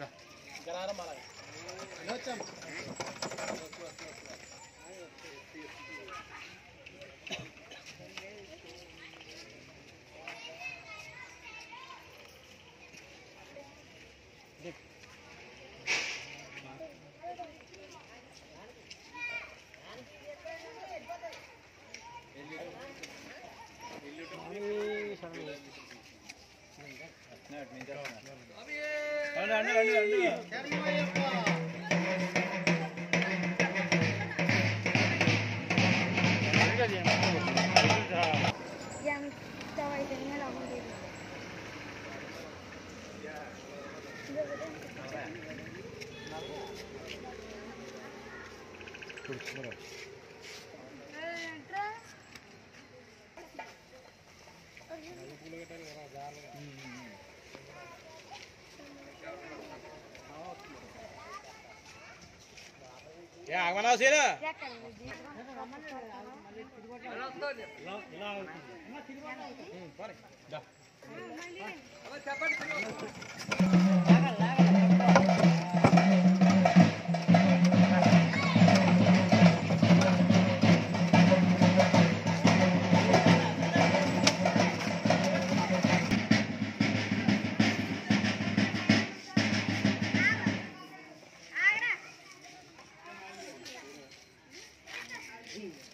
गरारा मारा yang tawa itu ఆగమన్నావు సీరా చెప్పండి Gina.